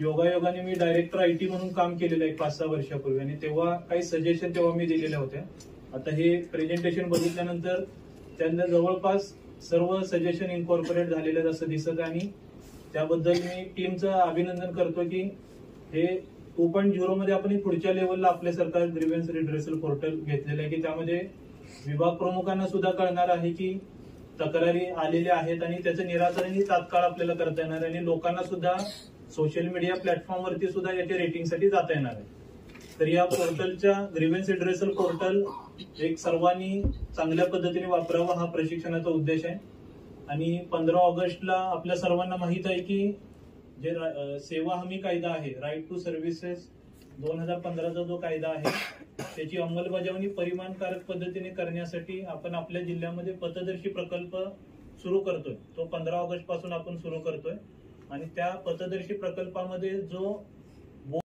योगायोगाने मी director I T म्हणून काम केलेलं आहे पाच सहा वर्षापूर्वी. आणि तेव्हा काही सजेशन तेव्हा मी दिलेल्या होत्या. आता हे प्रेझेंटेशन बघितल्यानंतर त्यांना जवळपास सर्व सजेशन इन्कॉर्पोरेट झालेले असं दिसत आहे. आणि त्याबद्दल मी टीमचं अभिनंदन करतो की हे टू पॉईंट झिरो मध्ये आपण पुढच्या लेवलला आपल्या सरकार ग्रीव्हन्स रिड्रेसल पोर्टल घेतलेलं आहे. की त्यामध्ये विभाग प्रमुखांना सुद्धा कळणार आहे की तक्रारी आलेल्या आहेत आणि त्याचं निराकरणही तात्काळ आपल्याला करता येणार आहे. आणि लोकांना सुद्धा सोशल मीडिया प्लॅटफॉर्मवरती सुद्धा याच्या रेटिंगसाठी जाता येणार आहे. तर या पोर्टलच्या ग्रीव्हन्स एड्रेसल पोर्टल एक सर्वांनी चांगल्या पद्धतीने वापरावा हा प्रशिक्षणाचा उद्देश आहे. आणि पंधरा ऑगस्टला आपल्या सर्वांना माहीत आहे की जे सेवा हमी कायदा आहे राईट टू सर्व्हिसेस दोन हजार पंधराचा जो कायदा आहे त्याची अंमलबजावणी परिमाणकारक पद्धतीने करण्यासाठी आपण आपल्या जिल्ह्यामध्ये पथदर्शी प्रकल्प सुरू करतोय. तो पंधरा ऑगस्टपासून आपण सुरू करतोय. आणि त्या पथदर्शी प्रकल्पामध्ये जो